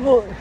Look.